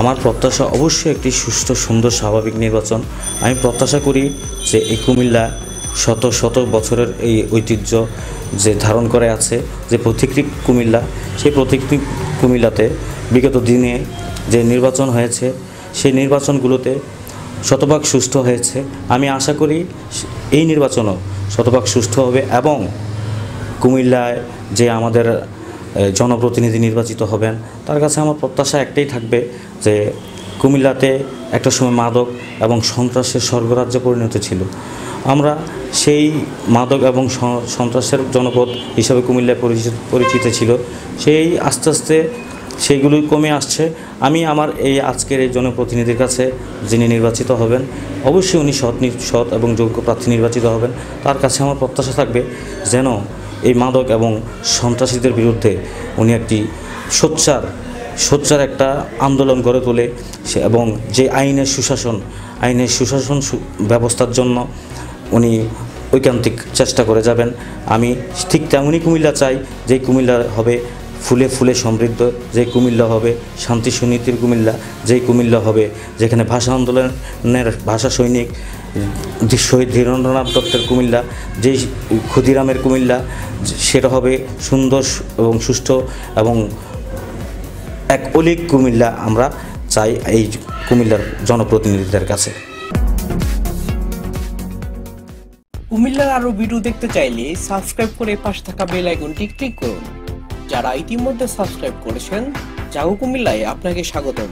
আমার প্রত্যাশা অবশ্যই একটি সুস্থ সুন্দর, স্বাভাবিক নির্বাচন। আমি প্রত্যাশা করি যে এই কুমিল্লা শত শত বছরের এই ঐতিহ্য যে ধারণ করে আছে, যে প্রতীকী কুমিল্লা, সেই প্রতীকী কুমিল্লাতে বিগত দিনে যে নির্বাচন হয়েছে, সেই নির্বাচনগুলোতে শতভাগ সুস্থ হয়েছে। আমি আশা করি এই নির্বাচনও শতভাগ সুস্থ হবে এবং কুমিল্লায় যে আমাদের জনপ্রতিনিধি নির্বাচিত হবেন। তার কাছে আমার প্রত্যাশা একটাই থাকবে যে কুমিল্লাতে একটা সময় মাদক এবং সন্ত্রাসের স্বর্গরাজ্যে পরিণত ছিল। আমরা সেই মাদক এবং সন্ত্রাসের জনপদ হিসাবে কুমিল্লায় পরিচিত পরিচিত ছিল। সেই আস্তে আস্তে সেইগুলি কমে আসছে। আমি আমার এই আজকের এই জনপ্রতিনিধির কাছে যিনি নির্বাচিত হবেন, অবশ্যই উনি সৎ সৎ এবং যোগ্য প্রার্থী নির্বাচিত হবেন। তার কাছে আমার প্রত্যাশা থাকবে যেন এই মাদক এবং সন্ত্রাসীদের বিরুদ্ধে উনি একটি সোচ্চার সোচ্চার একটা আন্দোলন গড়ে তোলে। এবং যে আইনের সুশাসন আইনের সুশাসন ব্যবস্থার জন্য উনি ঐকান্তিক চেষ্টা করে যাবেন। আমি ঠিক তেমনই কুমিল্লা চাই যে কুমিল্লা হবে ফুলে ফুলে সমৃদ্ধ যে কুমিল্লা হবে শান্তি সুনীতির কুমিল্লা, যেই কুমিল্লা হবে যেখানে ভাষা আন্দোলনের ভাষা সৈনিক শহীদ ধীরেন্দ্রনাথ দত্তের কুমিল্লা, যেই ক্ষুদিরামের কুমিল্লা, সেটা হবে সুন্দর এবং সুষ্ঠু এবং এক অলিক কুমিল্লা আমরা চাই এই কুমিল্লার জনপ্রতিনিধিদের কাছে। কুমিল্লার আরও ভিডিও দেখতে চাইলে সাবস্ক্রাইব করে পাশে থাকা বেল আইকনটি ক্লিক করুন। যারা ইতিমধ্যে সাবস্ক্রাইব করেছেন জাগো কুমিল্লায় আপনাকে স্বাগতম।